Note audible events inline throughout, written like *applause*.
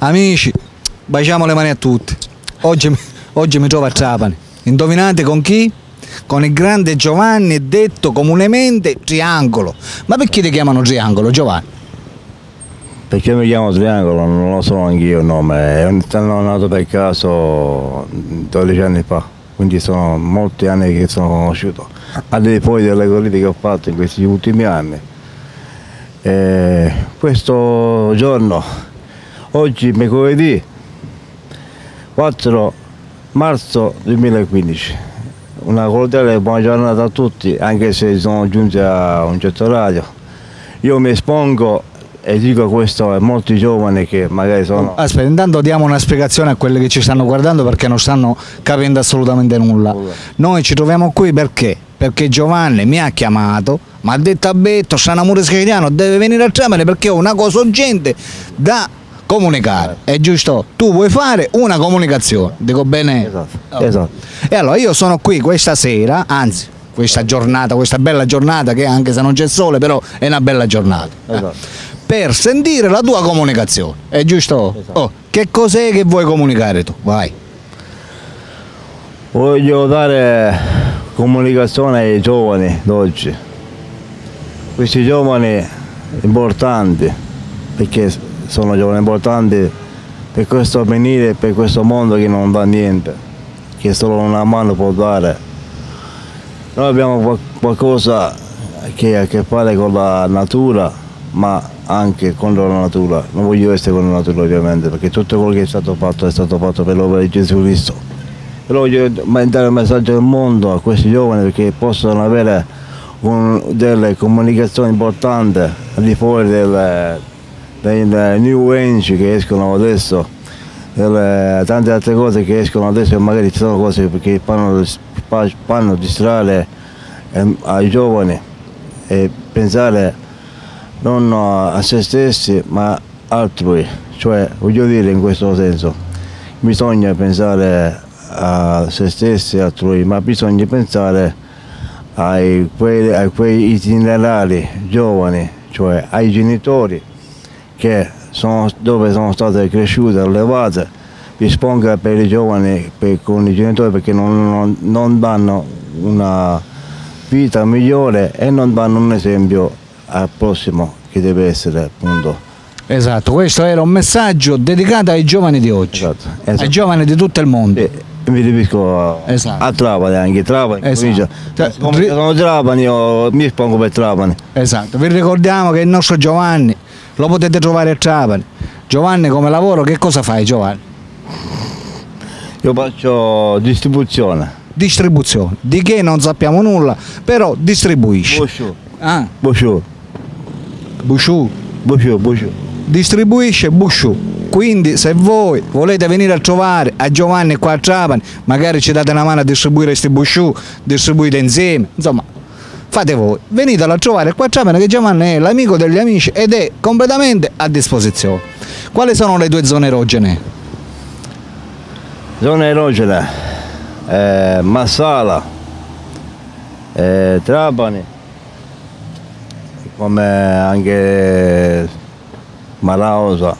Amici, baciamo le mani a tutti. Oggi, oggi mi trovo a Trapani. Indovinate con chi? Con il grande Giovanni, detto comunemente Triangolo. Ma perché ti chiamano Triangolo, Giovanni? Perché mi chiamo Triangolo? Non lo so anch'io il nome. Sono nato per caso 12 anni fa, quindi sono molti anni che sono conosciuto. Al di fuori delle corride che ho fatto in questi ultimi anni. E questo giorno, oggi mercoledì 4 marzo 2015. Una cordiale buona giornata a tutti, anche se sono giunti a un certo orario. Io mi espongo e dico questo a molti giovani che magari sono... Aspetta, intanto diamo una spiegazione a quelli che ci stanno guardando perché non stanno capendo assolutamente nulla. Noi ci troviamo qui perché? Perché Giovanni mi ha chiamato, mi ha detto a Betto, San Amore Scagliano deve venire a Trapani perché ho una cosa urgente da comunicare. È giusto? Tu vuoi fare una comunicazione, dico bene? Esatto, esatto. E allora io sono qui questa sera, anzi questa giornata, questa bella giornata che anche se non c'è sole però è una bella giornata. Esatto. Per sentire la tua comunicazione, è giusto? Esatto. Oh, che cos'è che vuoi comunicare tu? Vai. Voglio dare comunicazione ai giovani d'oggi. Questi giovani importanti, perché sono giovani importanti per questo avvenire, per questo mondo che non dà niente, che solo una mano può dare. Noi abbiamo qual- qualcosa che ha a che fare con la natura, ma anche contro la natura. Non voglio essere con la natura ovviamente, perché tutto quello che è stato fatto è stato fatto per l'opera di Gesù Cristo. Però voglio mandare un messaggio al mondo a questi giovani perché possono avere un- delle comunicazioni importanti al di fuori del, dei new age che escono adesso, delle tante altre cose che escono adesso e magari sono cose che fanno, fa- fanno distrarre ehm, ai giovani e pensare non a se stessi ma altrui, cioè voglio dire in questo senso, bisogna pensare a se stessi e altrui, ma bisogna pensare ai quei, a quei itinerari giovani, cioè ai genitori che sono, dove sono state cresciute, allevate, vi sponga per i giovani, per- con i genitori perché non, non- non danno una vita migliore e non danno un esempio al prossimo che deve essere appunto. Esatto, questo era un messaggio dedicato ai giovani di oggi, Esatto, ai esatto. giovani di tutto il mondo. E mi riferisco a, Esatto. a Trapani anche, Trapani, Esatto. Cioè, Come sono Trapani, io mi espongo per Trapani. Esatto, vi ricordiamo che il nostro Giovanni lo potete trovare a Trapani. Giovanni come lavoro che cosa fai Giovanni? Io faccio distribuzione. Distribuzione, di che non sappiamo nulla, però distribuisci. Bosciù, Ah, bosciù, Busciù, bosciù, bosciù. distribuisce Busciù. Quindi se voi volete venire a trovare a Giovanni qua a Trapani, magari ci date una mano a distribuire questi Busciù, distribuite insieme, insomma, fate voi. Venitelo a trovare qua a Trapani che Giovanni è l'amico degli amici ed è completamente a disposizione. Quali sono le tue zone erogene? Zona erogena, eh, Massala, eh, Trapani, come anche Marausa,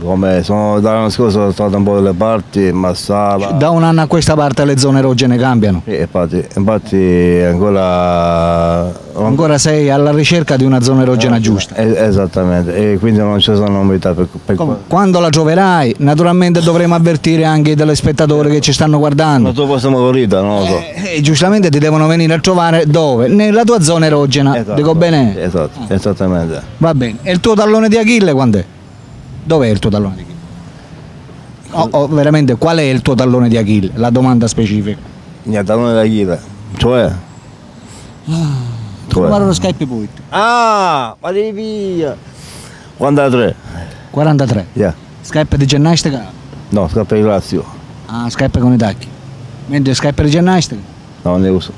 come sono l'anno scorso sono stato un po' dalle parti, Massala. Da un anno a questa parte le zone erogene cambiano. Sì, infatti, infatti ancora Ancora sei alla ricerca di una zona erogena giusta. Eh, esattamente, e quindi non ci sono novità per, per Quando la troverai, naturalmente dovremo avvertire anche i telespettatori che ci stanno guardando. la tua prossima corrida, non lo so. Eh, e giustamente ti devono venire a trovare dove? Nella tua zona erogena. Esatto. Dico bene? Esatto, esattamente. Va bene. E il tuo tallone di Achille quando è? Dov'è il tuo tallone di Achille? Oh, oh, veramente, qual è il tuo tallone di Achille? La domanda specifica. Niente, non è da chiedere. Cioè? Cioè? Guarda lo Skype Point. Ah, ma devi via. 43. 43. Yeah. Skype di ginnastica? No, scappa di Lazio. Ah, Skype con i tacchi. Mentre Skype di ginnastica? No, non ne uso.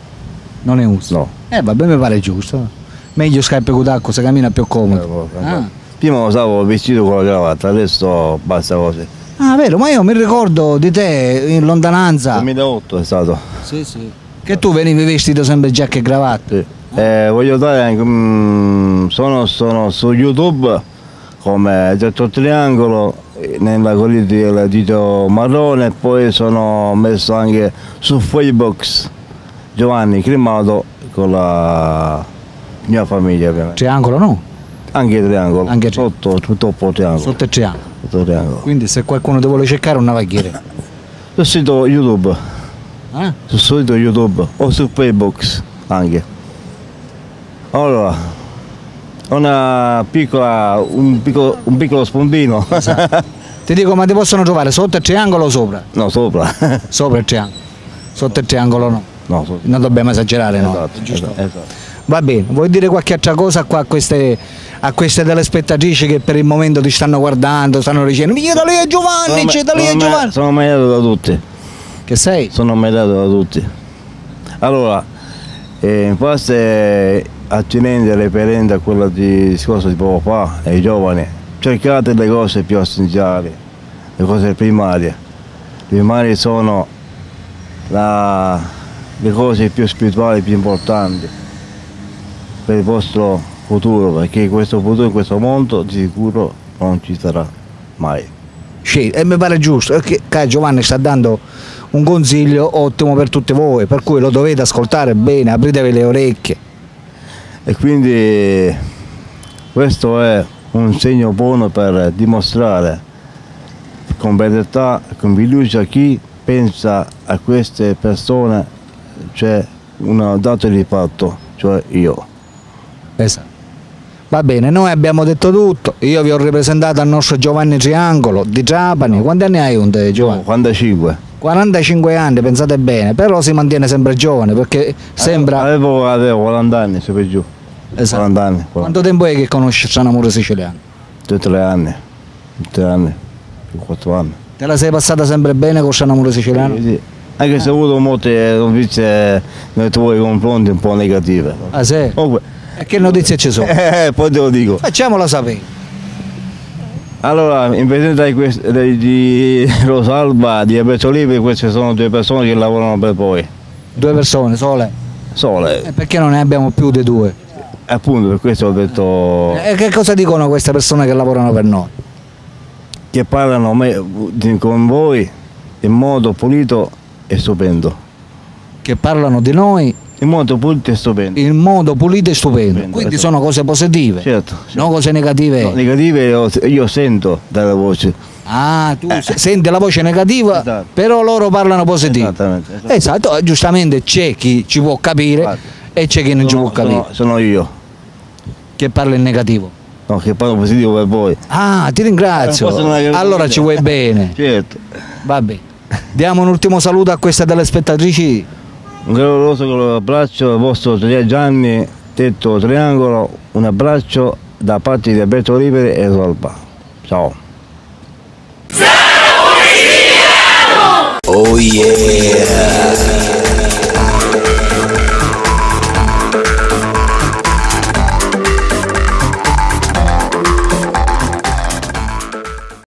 Non ne uso. No. Eh, vabbè, mi pare giusto. Meglio Skype con tacco, se cammina più comodo. Ah. Prima usavo vestito con la cravatta, adesso basta così. Ah, vero, ma io mi ricordo di te in lontananza. 2008 è stato. Sì, sì. Che tu venivi vestito sempre giacca e cravatta. Sì. Eh, voglio dare anche, mm, sono, sono su YouTube come Detto Triangolo nella collina del dito marrone, poi sono messo anche su Facebook Giovanni Crimato con la mia famiglia ovviamente. Triangolo no? Anche triangolo, Anche sotto tutto il triangolo. Sotto il triangolo. Sotto triangolo. Quindi se qualcuno ti vuole cercare una vaghiera. *laughs* Sul sito YouTube, Eh? sul sito YouTube o su Facebook anche. Allora, una piccola, un, piccolo, un piccolo spuntino. *laughs* Ti dico ma ti possono trovare sotto il triangolo o sopra? no, sopra. *laughs* Sopra il triangolo. Sotto il triangolo no. no, sopra. Non dobbiamo esagerare, no? Esatto, Giusto? esatto, esatto. Va bene, vuoi dire qualche altra cosa qua a queste, a queste telespettatrici che per il momento ti stanno guardando, stanno dicendo Mica da lì è Giovanni, c'è da lì è Giovanni. Sono meritato da tutti, Che sei? sono meritato da tutti. Allora, eh, in base attinente alle perende a quello di discorso di poco fa, ai giovani, cercate le cose più essenziali, le cose primarie. Le primarie sono la- le cose più spirituali, più importanti per il vostro futuro, perché questo futuro in questo mondo di sicuro non ci sarà mai. Sì, e mi pare giusto, perché qua Giovanni sta dando un consiglio ottimo per tutti voi, per cui lo dovete ascoltare bene, apritevi le orecchie. E quindi questo è un segno buono per dimostrare con verità, con fiducia chi pensa a queste persone c'è un dato di fatto, cioè io. Esatto. Va bene, noi abbiamo detto tutto, io vi ho rappresentato il nostro Giovanni Triangolo di Trapani, quanti anni hai un te, Giovanni? 45. 45 anni, pensate bene, però si mantiene sempre giovane perché sembra... Avevo, avevo 40 anni, per giù. Esatto. 40 anni. 40. Quanto tempo è che conosci il Sanamuro siciliano? Due, tre anni. Tre anni. Più quattro anni. Te la sei passata sempre bene con il Sanamuro siciliano? Sì, sì. Anche se ho avuto molte notizie nei tuoi confronti un po' negative. Ah sì? Comunque, E che notizie ci sono? *laughs* eh, poi te lo dico. Facciamola sapere. Allora, in presenza di, di- Rosalba, di Alberto Livi, queste sono due persone che lavorano per voi. Due persone sole. Sole. E perché non ne abbiamo più di due? Appunto, per questo ho detto E che cosa dicono queste persone che lavorano per noi? che parlano con voi in modo pulito e stupendo. Che parlano di noi In modo pulito e stupendo. in modo pulito e stupendo. Stupendo, Quindi esatto. sono cose positive, Certo. non cose negative. No, negative io, io sento dalla voce. Ah, tu se- senti la voce negativa, Esatto. però loro parlano positivo. Esattamente. esatto. Esatto, eh, giustamente c'è chi ci può capire Infatti. e c'è chi non ci può Sono, capire, sono- sono io, che parla in negativo. no, che parlo positivo per voi. Ah, ti Eh, ringrazio. capito. Allora ci vuoi bene. Certo. Va bene. Diamo un ultimo saluto a queste telespettatrici. Un caloroso abbraccio al vostro Tria Gianni, tetto triangolo, un abbraccio da parte di Alberto Riveri e Rosalba. Ciao. Oh yeah!